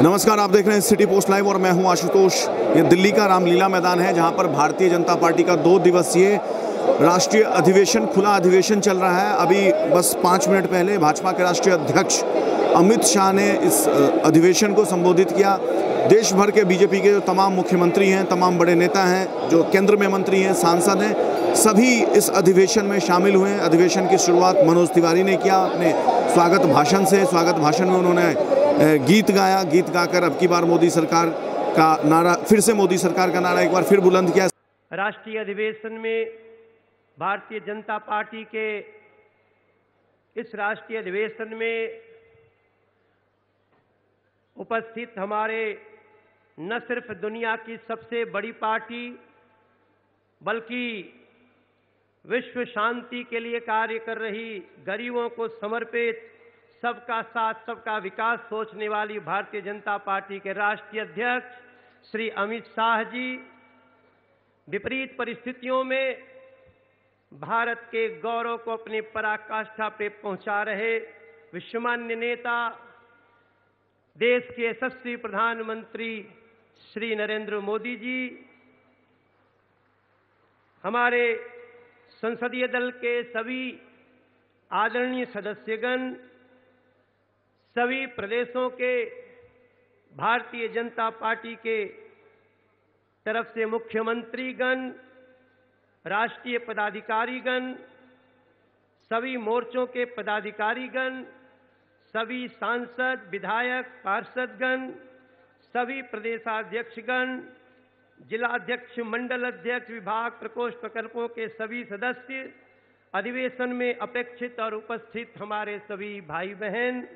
नमस्कार, आप देख रहे हैं सिटी पोस्ट लाइव और मैं हूँ आशुतोष। ये दिल्ली का रामलीला मैदान है, जहाँ पर भारतीय जनता पार्टी का दो दिवसीय राष्ट्रीय अधिवेशन, खुला अधिवेशन चल रहा है। अभी बस पाँच मिनट पहले भाजपा के राष्ट्रीय अध्यक्ष अमित शाह ने इस अधिवेशन को संबोधित किया। देश भर के बीजेपी के जो तमाम मुख्यमंत्री हैं, तमाम बड़े नेता हैं, जो केंद्र में मंत्री हैं, सांसद हैं, सभी इस अधिवेशन में शामिल हुए अधिवेशन की शुरुआत मनोज तिवारी ने किया, अपने स्वागत भाषण से, स्वागत भाषण में उन्होंने गीत गाया, गीत गाकर अब की बार मोदी सरकार का नारा, फिर से मोदी सरकार का नारा एक बार फिर बुलंद किया। राष्ट्रीय अधिवेशन में भारतीय जनता पार्टी के इस राष्ट्रीय अधिवेशन में उपस्थित हमारे न सिर्फ़ दुनिया की सबसे बड़ी पार्टी, बल्कि विश्व शांति के लिए कार्य कर रही गरीबों को समर्पित सबका साथ, सबका विकास सोचने वाली भारतीय जनता पार्टी के राष्ट्रीय अध्यक्ष श्री अमित शाह जी, विपरीत परिस्थितियों में भारत के गौरव को अपनी पराकाष्ठा पे पहुँचा रहे विश्वमान्य नेता, देश के यशस्वी प्रधानमंत्री श्री नरेंद्र मोदी जी, हमारे संसदीय दल के सभी आदरणीय सदस्यगण सभी प्रदेशों के भारतीय जनता पार्टी के तरफ़ से मुख्यमंत्रीगण, राष्ट्रीय पदाधिकारीगण, सभी मोर्चों के पदाधिकारीगण, सभी सांसद, विधायक, पार्षदगण, सभी प्रदेशाध्यक्षगण, जिलाध्यक्ष, मंडल अध्यक्ष, विभाग, प्रकोष्ठ प्रकल्पों के सभी सदस्य, अधिवेशन में अपेक्षित और उपस्थित हमारे सभी भाई बहन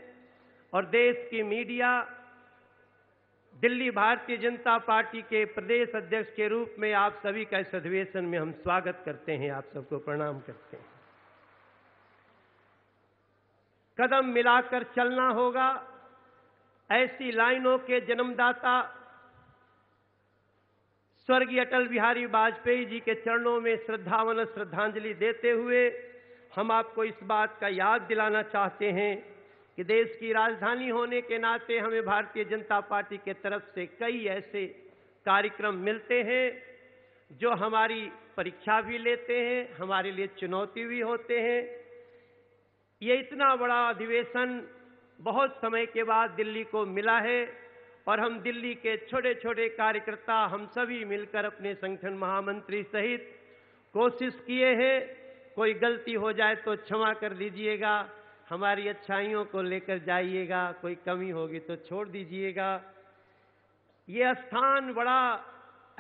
और देश की मीडिया दिल्ली भारतीय जनता पार्टी के प्रदेश अध्यक्ष के रूप में आप सभी का इस अधिवेशन में हम स्वागत करते हैं। आप सबको प्रणाम करते हैं। कदम मिलाकर चलना होगा। ऐसी लाइनों के जन्मदाता स्वर्गीय अटल बिहारी वाजपेयी जी के चरणों में श्रद्धावन श्रद्धांजलि देते हुए हम आपको इस बात का याद दिलाना चाहते हैं कि देश की राजधानी होने के नाते हमें भारतीय जनता पार्टी के तरफ़ से कई ऐसे कार्यक्रम मिलते हैं, जो हमारी परीक्षा भी लेते हैं, हमारे लिए चुनौती भी होते हैं। ये इतना बड़ा अधिवेशन बहुत समय के बाद दिल्ली को मिला है और हम दिल्ली के छोटे छोटे कार्यकर्ता हम सभी मिलकर अपने संगठन महामंत्री सहित कोशिश किए हैं। कोई गलती हो जाए तो क्षमा कर दीजिएगा। हमारी अच्छाइयों को लेकर जाइएगा, कोई कमी होगी तो छोड़ दीजिएगा। ये स्थान बड़ा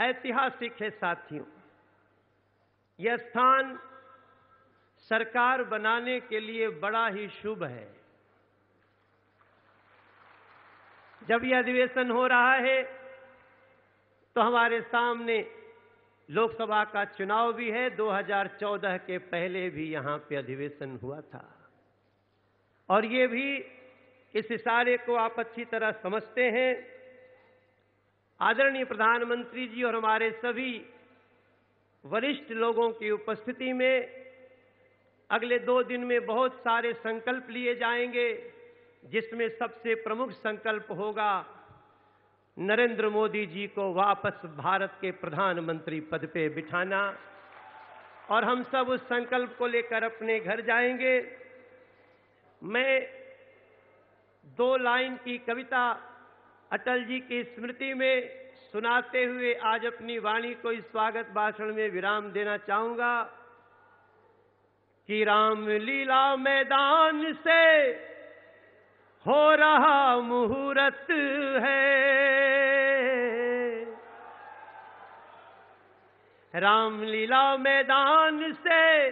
ऐतिहासिक है साथियों। यह स्थान सरकार बनाने के लिए बड़ा ही शुभ है। जब यह अधिवेशन हो रहा है तो हमारे सामने लोकसभा का चुनाव भी है। 2014 के पहले भी यहाँ पे अधिवेशन हुआ था। और ये भी इस इशारे को आप अच्छी तरह समझते हैं। आदरणीय प्रधानमंत्री जी और हमारे सभी वरिष्ठ लोगों की उपस्थिति में अगले दो दिन में बहुत सारे संकल्प लिए जाएँगे, जिसमें सबसे प्रमुख संकल्प होगा नरेंद्र मोदी जी को वापस भारत के प्रधानमंत्री पद पे बिठाना। और हम सब उस संकल्प को लेकर अपने घर जाएँगे। मैं दो लाइन की कविता अटल जी की स्मृति में सुनाते हुए आज अपनी वाणी को इस स्वागत भाषण में विराम देना चाहूँगा कि राम लीला मैदान से हो रहा मुहूर्त है। रामलीला मैदान से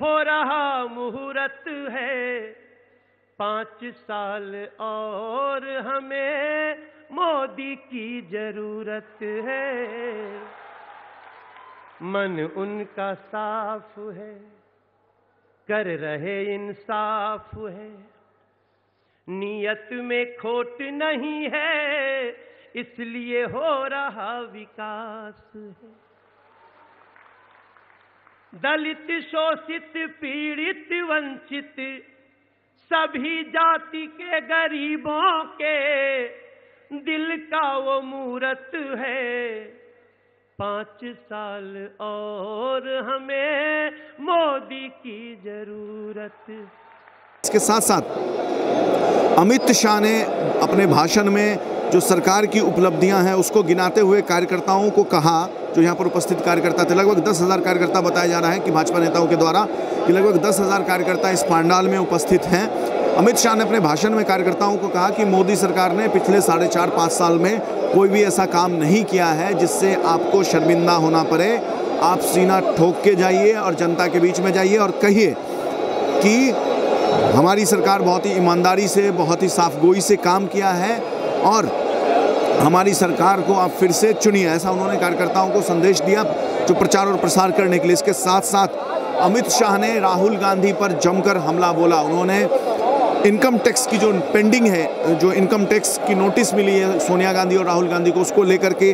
हो रहा मुहूर्त है। पाँच साल और हमें मोदी की ज़रूरत है। मन उनका साफ़ है, कर रहे इंसाफ है। नीयत में खोट नहीं है, इसलिए हो रहा विकास है। दलित शोषित, पीड़ित, वंचित सभी जाति के गरीबों के दिल का वो मूरत है। पाँच साल और हमें मोदी की ज़रूरत। इसके साथ साथ अमित शाह ने अपने भाषण में जो सरकार की उपलब्धियाँ हैं, उसको गिनाते हुए कार्यकर्ताओं को कहा जो यहाँ पर उपस्थित कार्यकर्ता थे। लगभग दस हज़ार कार्यकर्ता बताया जा रहा है कि भाजपा नेताओं के द्वारा कि लगभग दस हज़ार कार्यकर्ता इस पांडाल में उपस्थित हैं। अमित शाह ने अपने भाषण में कार्यकर्ताओं को कहा कि मोदी सरकार ने पिछले साढ़े चार, पाँच साल में कोई भी ऐसा काम नहीं किया है जिससे आपको शर्मिंदा होना पड़े। आप सीना ठोक के जाइए और जनता के बीच में जाइए और कहिए कि हमारी सरकार बहुत ही ईमानदारी से, बहुत ही साफ़ गोई से काम किया है और हमारी सरकार को आप फिर से चुनिए। ऐसा उन्होंने कार्यकर्ताओं को संदेश दिया जो प्रचार और प्रसार करने के लिए। इसके साथ साथ अमित शाह ने राहुल गांधी पर जमकर हमला बोला। उन्होंने इनकम टैक्स की जो पेंडिंग है, जो इनकम टैक्स की नोटिस मिली है सोनिया गांधी और राहुल गांधी को, उसको लेकर के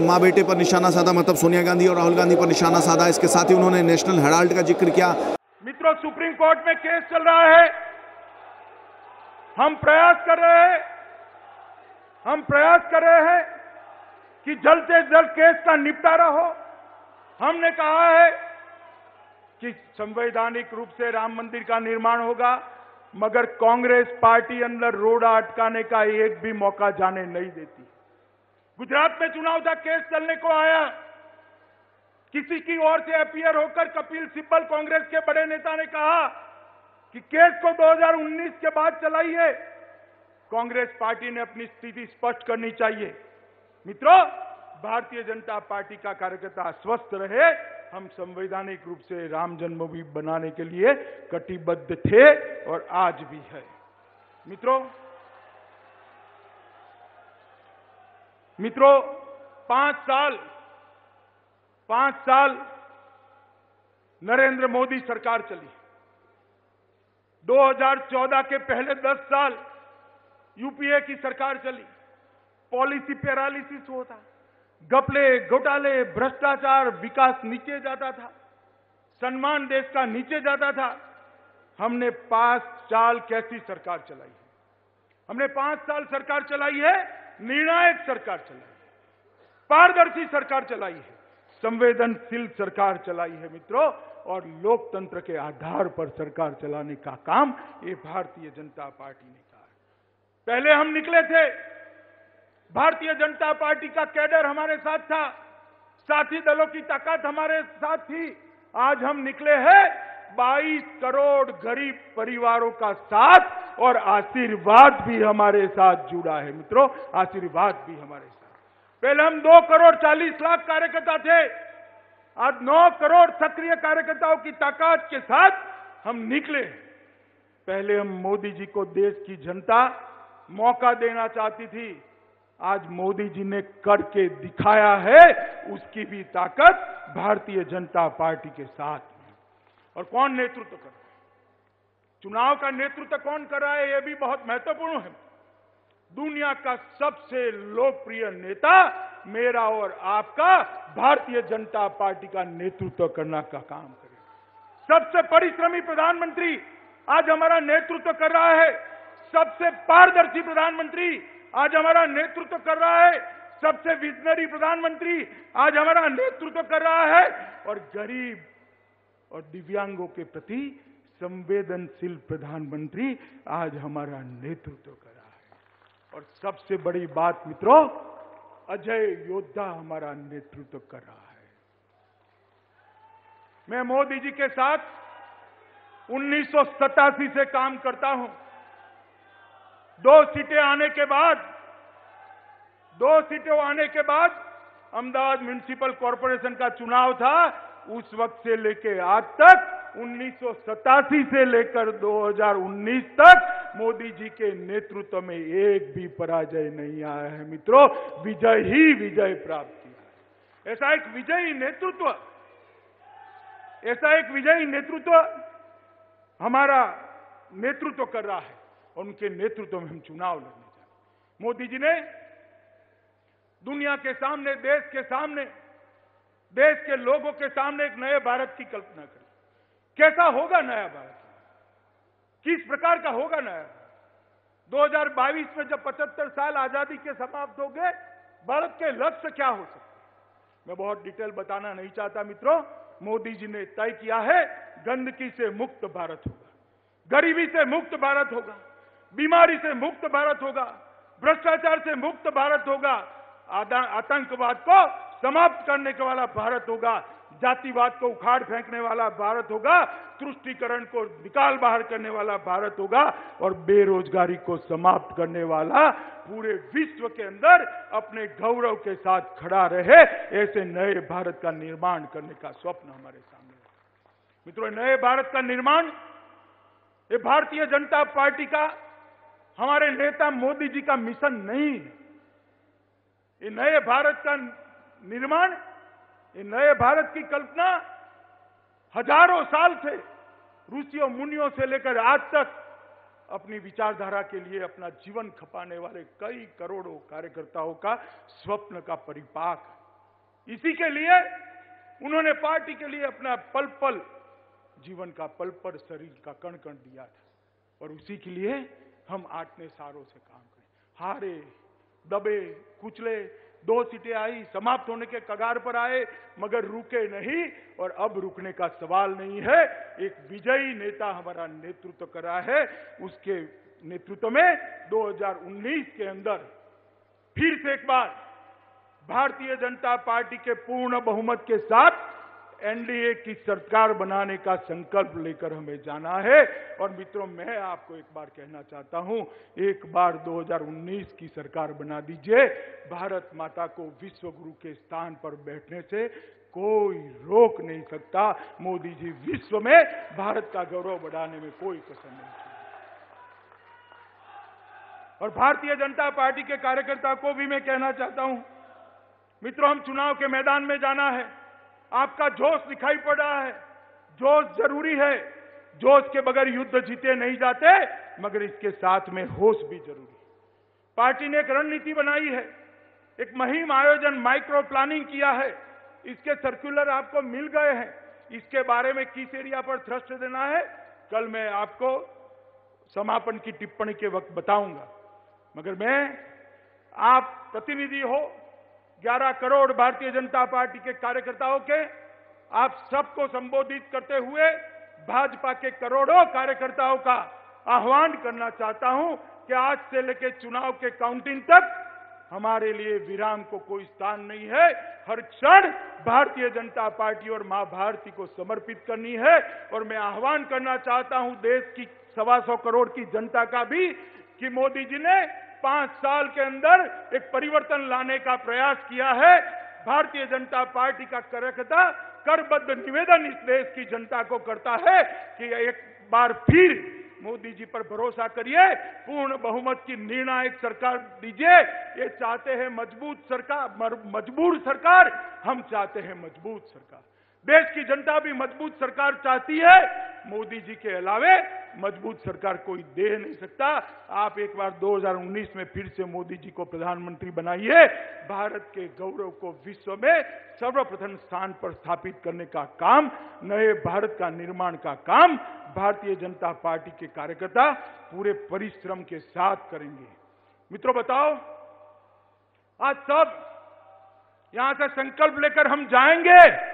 माँ बेटे पर निशाना साधा मतलब सोनिया गांधी और राहुल गांधी पर निशाना साधा। इसके साथ ही उन्होंने नेशनल हेराल्ड का ज़िक्र किया। मित्रों, सुप्रीम कोर्ट में केस चल रहा है। हम प्रयास कर रहे हैं हम प्रयास कर रहे हैं कि जल्द से जल्द केस का निपटारा हो। हमने कहा है कि संवैधानिक रूप से राम मंदिर का निर्माण होगा, मगर कांग्रेस पार्टी अंदर रोड़ा अटकाने का एक भी मौका जाने नहीं देती। गुजरात में चुनाव था, केस चलने को आया। किसी की ओर से अपियर होकर कपिल सिब्बल कांग्रेस के बड़े नेता ने कहा कि केस को 2019 के बाद चलाइए कांग्रेस पार्टी ने अपनी स्थिति स्पष्ट करनी चाहिए। मित्रों, भारतीय जनता पार्टी का कार्यकर्ता स्वस्थ रहे। हम संवैधानिक रूप से राम जन्मभूमि बनाने के लिए कटिबद्ध थे और आज भी है। मित्रों मित्रों, पाँच साल पाँच साल नरेंद्र मोदी सरकार चली। 2014 के पहले 10 साल यूपीए की सरकार चली। पॉलिसी पैरालिसिस होता। गपले, घोटाले, भ्रष्टाचार, विकास नीचे जाता था। सम्मान देश का नीचे जाता था। हमने पाँच साल कैसी सरकार चलाई है? हमने पाँच साल सरकार चलाई है, निर्णायक सरकार चलाई है। पारदर्शी सरकार चलाई है। संवेदनशील सरकार चलाई है मित्रों, और लोकतंत्र के आधार पर सरकार चलाने का काम ये भारतीय जनता पार्टी ने कहा पहले हम निकले थे। भारतीय जनता पार्टी का कैडर हमारे साथ था। साथी दलों की ताकत हमारे साथ थी। आज हम निकले हैं 22 करोड़ गरीब परिवारों का साथ और आशीर्वाद भी हमारे साथ जुड़ा है मित्रों, आशीर्वाद भी हमारे साथ। पहले हम दो करोड़ चालीस लाख कार्यकर्ता थे। आज नौ करोड़ सक्रिय कार्यकर्ताओं की ताकत के साथ हम निकले पहले हम मोदी जी को देश की जनता मौका देना चाहती थी। आज मोदी जी ने करके दिखाया है उसकी भी ताकत भारतीय जनता पार्टी के साथ में। और कौन नेतृत्व कर चुनाव का नेतृत्व कौन कर रहा है यह भी बहुत महत्वपूर्ण है। दुनिया का सबसे लोकप्रिय नेता मेरा और आपका भारतीय जनता पार्टी का नेतृत्व करना का काम करेगा। सबसे परिश्रमी प्रधानमंत्री आज हमारा नेतृत्व कर रहा है। सबसे पारदर्शी प्रधानमंत्री आज हमारा नेतृत्व कर रहा है। सबसे विजनरी प्रधानमंत्री आज हमारा नेतृत्व कर रहा है। और गरीब और दिव्यांगों के प्रति संवेदनशील प्रधानमंत्री आज हमारा नेतृत्व कर रहा है। और सबसे बड़ी बात मित्रों, अजय योद्धा हमारा नेतृत्व कर रहा है। मैं मोदी जी के साथ उन्नीस सौ सतासी से काम करता हूँ। दो सीटें आने के बाद, दो सीटें आने के बाद अहमदाबाद म्यूनिसिपल कॉरपोरेशन का चुनाव था। उस वक्त से लेकर आज तक, उन्नीस सौ सतासी से लेकर 2019 तक मोदी जी के नेतृत्व में एक भी पराजय नहीं आया है। मित्रों, विजय ही विजय प्राप्त किया है। ऐसा एक विजयी नेतृत्व, ऐसा एक विजयी नेतृत्व हमारा नेतृत्व कर रहा है। उनके नेतृत्व में हम चुनाव लड़ने जाए मोदी जी ने दुनिया के सामने, देश के सामने, देश के लोगों के सामने एक नए भारत की कल्पना करी। कैसा होगा नया भारत? किस प्रकार का होगा नया भारत? 2022 में जब 75 साल आज़ादी के समाप्त हो गए, भारत के लक्ष्य क्या हो सकते? मैं बहुत डिटेल बताना नहीं चाहता मित्रों। मोदी जी ने तय किया है, गंदगी से मुक्त भारत होगा, गरीबी से मुक्त भारत होगा। बीमारी से मुक्त भारत होगा, भ्रष्टाचार से मुक्त भारत होगा आतंकवाद को समाप्त करने के वाला भारत होगा, जातिवाद को उखाड़ फेंकने वाला भारत होगा, तुष्टिकरण को निकाल बाहर करने वाला भारत होगा और बेरोजगारी को समाप्त करने वाला पूरे विश्व के अंदर अपने गौरव के साथ खड़ा रहे, ऐसे नए भारत का निर्माण करने का स्वप्न हमारे सामने मित्रों, नए भारत का निर्माण, ये भारतीय जनता पार्टी का हमारे नेता मोदी जी का मिशन नहीं है। ये नए भारत का निर्माण, ये नए भारत की कल्पना हज़ारों साल से रूसियों मुनियों से लेकर आज तक अपनी विचारधारा के लिए, अपना जीवन खपाने वाले कई करोड़ों कार्यकर्ताओं का स्वप्न का परिपाक इसी के लिए उन्होंने पार्टी के लिए अपना पल पल जीवन का पल पल शरीर का कण कण दिया था। और उसी के लिए हम आठने सारों से काम करें। हारे, दबे, कुचले, दो सीटें आई, समाप्त होने के कगार पर आए, मगर रुके नहीं, और अब रुकने का सवाल नहीं है। एक विजयी नेता हमारा नेतृत्व कर है। उसके नेतृत्व में 2019 के अंदर फिर से एक बार भारतीय जनता पार्टी के पूर्ण बहुमत के साथ एनडीए की सरकार बनाने का संकल्प लेकर हमें जाना है। और मित्रों, मैं आपको एक बार कहना चाहता हूँ, एक बार 2019 की सरकार बना दीजिए। भारत माता को विश्व गुरु के स्थान पर बैठने से कोई रोक नहीं सकता। मोदी जी, विश्व में भारत का गौरव बढ़ाने में कोई कसर नहीं और भारतीय जनता पार्टी के कार्यकर्ता को भी मैं कहना चाहता हूँ, मित्रों, हम चुनाव के मैदान में जाना है। आपका जोश दिखाई पड़ रहा है। जोश ज़रूरी है। जोश के बगैर युद्ध जीते नहीं जाते, मगर इसके साथ में होश भी ज़रूरी पार्टी ने एक रणनीति बनाई है। एक मुहिम आयोजन माइक्रो प्लानिंग किया है। इसके सर्कुलर आपको मिल गए हैं। इसके बारे में किस एरिया पर थ्रस्ट देना है, कल मैं आपको समापन की टिप्पणी के वक्त बताऊँगा। मगर मैं, आप प्रतिनिधि हो 11 करोड़ भारतीय जनता पार्टी के कार्यकर्ताओं के आप सबको संबोधित करते हुए भाजपा के करोड़ों कार्यकर्ताओं का आह्वान करना चाहता हूँ कि आज से लेकर चुनाव के काउंटिंग तक हमारे लिए विराम को कोई स्थान नहीं है। हर क्षण भारतीय जनता पार्टी और माँ भारती को समर्पित करनी है और मैं आह्वान करना चाहता हूँ देश की सवा सौ करोड़ की जनता का भी कि मोदी जी ने पाँच साल के अंदर एक परिवर्तन लाने का प्रयास किया है। भारतीय जनता पार्टी का कार्यकर्ता करबद्ध निवेदन इस देश की जनता को करता है कि एक बार फिर मोदी जी पर भरोसा करिए, पूर्ण बहुमत की निर्णायक सरकार दीजिए। ये चाहते हैं मज़बूत सरकार मजबूर सरकार, हम चाहते हैं मज़बूत सरकार। देश की जनता भी मज़बूत सरकार चाहती है। मोदी जी के अलावे मज़बूत सरकार कोई दे नहीं सकता। आप एक बार 2019 में फिर से मोदी जी को प्रधानमंत्री बनाइए। भारत के गौरव को विश्व में सर्वप्रथम स्थान पर स्थापित करने का काम, नए भारत का निर्माण का काम भारतीय जनता पार्टी के कार्यकर्ता पूरे परिश्रम के साथ करेंगे। मित्रों बताओ, आज सब यहाँ से संकल्प लेकर हम जाएँगे।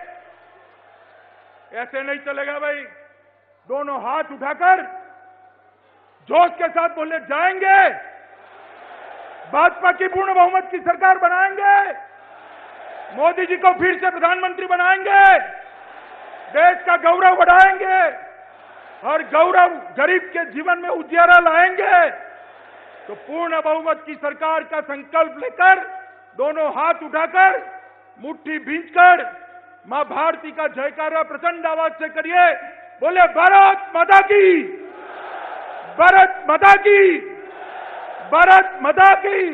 ऐसे नहीं चलेगा भाई। दोनों हाथ उठाकर जोश के साथ बोले, जाएँगे। भाजपा की पूर्ण बहुमत की सरकार बनाएँगे। मोदी जी को फिर से प्रधानमंत्री बनाएँगे। देश का गौरव बढ़ाएँगे और गौरव गरीब के जीवन में उजियारा लाएँगे। तो पूर्ण बहुमत की सरकार का संकल्प लेकर, दोनों हाथ उठाकर, मुट्ठी भींचकर माँ भारती का जयकारा प्रचंड आवाज़ से करिए। बोले, भारत माता की। भारत माता की। भारत माता की।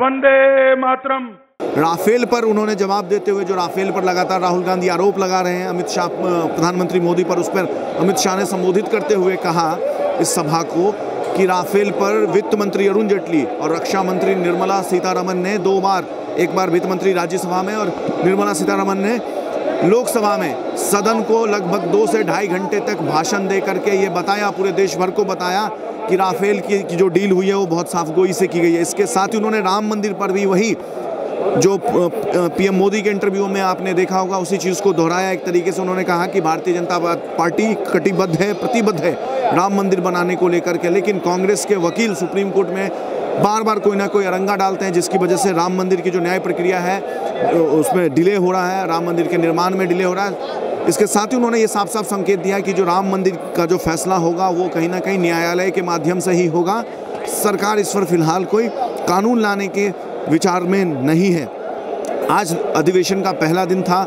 वंदे मातरम। राफेल पर उन्होंने जवाब देते हुए जो राफेल पर लगातार राहुल गांधी आरोप लगा रहे हैं, अमित शाह प्रधानमंत्री मोदी पर, उस पर अमित शाह ने संबोधित करते हुए कहा इस सभा को कि राफेल पर वित्त मंत्री अरुण जेटली और रक्षा मंत्री निर्मला सीतारमन ने दो बार एक बार वित्त मंत्री राज्यसभा में और निर्मला सीतारमन ने लोकसभा में सदन को लगभग दो से ढाई घंटे तक भाषण दे करके ये बताया पूरे देश भर को बताया कि राफेल की, की जो डील हुई है वो बहुत साफगोई से की गई है। इसके साथ ही उन्होंने राम मंदिर पर भी वही जो पीएम मोदी के इंटरव्यू में आपने देखा होगा उसी चीज़ को दोहराया। एक तरीके से उन्होंने कहा कि भारतीय जनता पार्टी कटिबद्ध है प्रतिबद्ध है राम मंदिर बनाने को लेकर के लेकिन कांग्रेस के वकील सुप्रीम कोर्ट में बार बार कोई ना कोई अरंगा डालते हैं, जिसकी वजह से राम मंदिर की जो न्याय प्रक्रिया है उसमें डिले हो रहा है, राम मंदिर के निर्माण में डिले हो रहा है। इसके साथ ही उन्होंने ये साफ़ साफ़ संकेत दिया कि जो राम मंदिर का जो फैसला होगा, वो कहीं ना कहीं न्यायालय के माध्यम से ही होगा। सरकार इस पर फ़िलहाल कोई कानून लाने के विचार में नहीं है। आज अधिवेशन का पहला दिन था,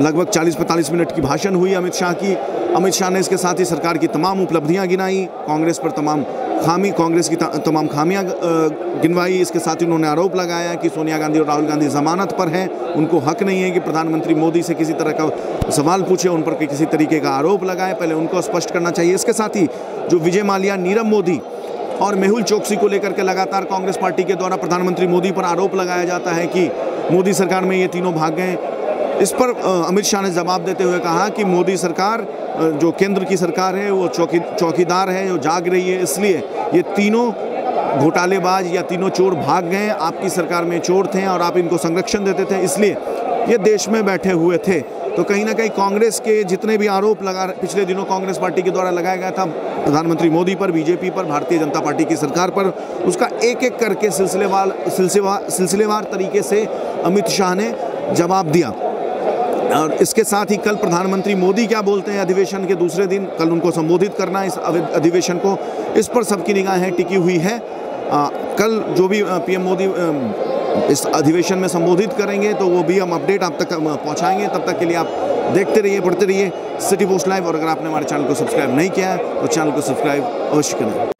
लगभग 40-45 मिनट की भाषण हुई अमित शाह की। अमित शाह ने इसके साथ ही सरकार की तमाम उपलब्धियाँ गिनाई, कांग्रेस पर तमाम खामी, कांग्रेस की तमाम खामियाँ गिनवाई, इसके साथ ही उन्होंने आरोप लगाया कि सोनिया गांधी और राहुल गांधी जमानत पर हैं। उनको हक नहीं है कि प्रधानमंत्री मोदी से किसी तरह का सवाल पूछे, उन पर किसी तरीके का आरोप लगाए। पहले उनको स्पष्ट करना चाहिए। इसके साथ ही जो विजय माल्या, नीरव मोदी और मेहुल चौकसी को लेकर के लगातार कांग्रेस पार्टी के द्वारा प्रधानमंत्री मोदी पर आरोप लगाया जाता है कि मोदी सरकार में ये तीनों भाग गए इस पर अमित शाह ने जवाब देते हुए कहा कि मोदी सरकार जो केंद्र की सरकार है, वो चौकी, चौकीदार है जो जाग रही है, इसलिए ये तीनों घोटालेबाज या तीनों चोर भाग गए आपकी सरकार में चोर थे और आप इनको संरक्षण देते थे, इसलिए ये देश में बैठे हुए थे। तो कहीं ना कहीं कांग्रेस के जितने भी आरोप लगा, पिछले दिनों कांग्रेस पार्टी के द्वारा लगाया गया था, प्रधानमंत्री मोदी पर, बीजेपी पर, भारतीय जनता पार्टी की सरकार पर, उसका एक एक करके सिलसिलेवार सिलसिलेवार सिलसिलेवार तरीके से अमित शाह ने जवाब दिया। और इसके साथ ही कल प्रधानमंत्री मोदी क्या बोलते हैं अधिवेशन के दूसरे दिन? कल उनको संबोधित करना इस अधिवेशन को। इस पर सबकी निगाहें टिकी हुई है। आ, कल जो भी पीएम मोदी इस अधिवेशन में संबोधित करेंगे तो वो भी हम अपडेट आप तक पहुंचाएँगे। तब तक के लिए आप देखते रहिए पढ़ते रहिए सिटी पोस्ट लाइव। और अगर आपने हमारे चैनल को सब्सक्राइब नहीं किया है तो चैनल को सब्सक्राइब अवश्य करें।